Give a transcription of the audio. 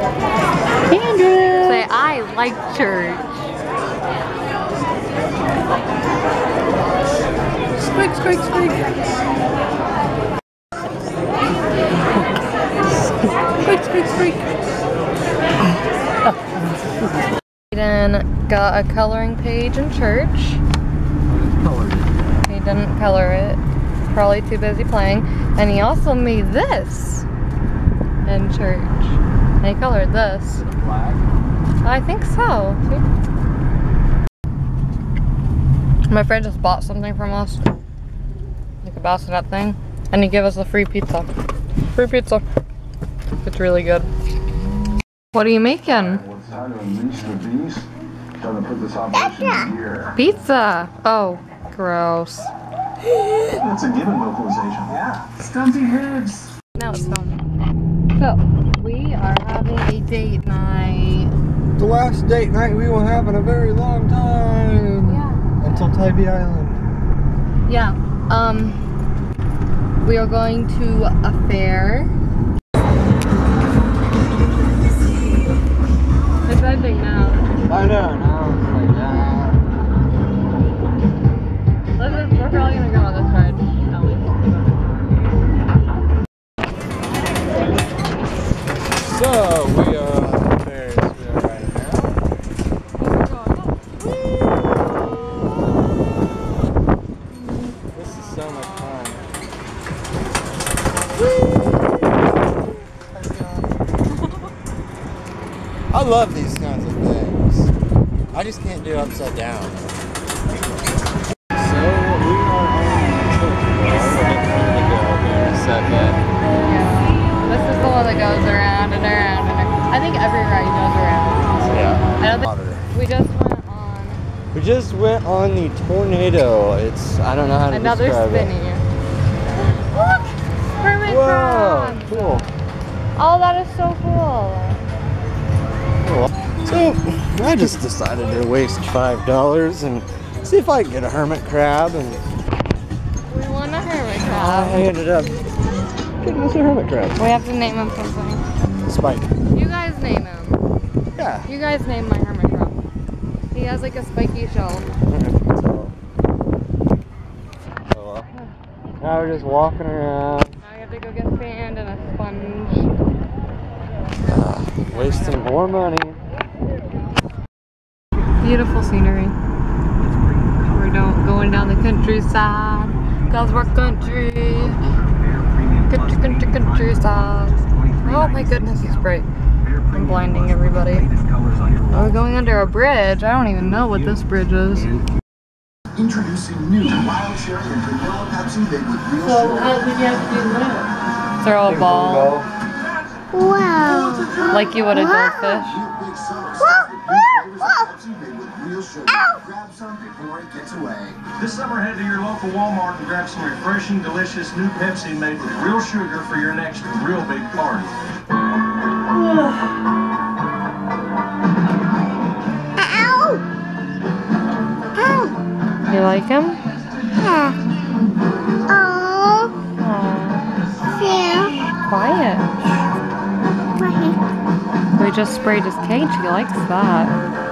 Andrew. Say, I like church. Squeak, squeak, squeak. Squeak, squeak, squeak. Aiden got a coloring page in church. He didn't color it. Probably too busy playing. And he also made this in church. He colored this. Black. I think so. My friend just bought something from us. Like a bassinet thing. And he gave us a free pizza. Free pizza. It's really good. What are you making? It's time to unleash the beast. Trying to put this operation in gear. Pizza. Oh, gross. It's a given vocalization. Yeah. Stumpy heads. Now it's gone. So, we are having a date night. The last date night we will have in a very long time. Yeah. Until Tybee Island. Yeah. Um, we are going to a fair. It's ending now. I know, now I love these kinds of things. I just can't do upside down. So we are on the second. Yeah. This is the one that goes around and around and around. I think every ride goes around. Yeah. I don't think we just went on We just went on the tornado. It's I don't know how to another describe spinny. it. Look! Hermit Whoa, cool. Oh, that is so cool. cool. So I just decided to waste five dollars and see if I can get a hermit crab, and We want a hermit crab. I ended up getting us a hermit crab. We have to name him something. Spike. You guys name him. Yeah. You guys name my hermit crab. He has like a spiky shell. Uh, now we're just walking around, Have to go get sand and a sponge. wasting more money. Beautiful scenery. We're going down the countryside. Cause we're country. Country, country, countryside. Oh my goodness, it's bright. I'm blinding everybody. Are we going under a bridge? I don't even know what this bridge is. Introducing new wild cherry and vanilla Pepsi made with real sugar. Throw a ball Wow. like you would a goldfish. New big summer starts with new flavors of Pepsi made with real sugar. Grab some before it gets away. This summer, head to your local Walmart and grab some refreshing, delicious new Pepsi made with real sugar for your next real big party. You like him? Yeah. Oh. Aw, Yeah. quiet. Right. We just sprayed his cage. He likes that.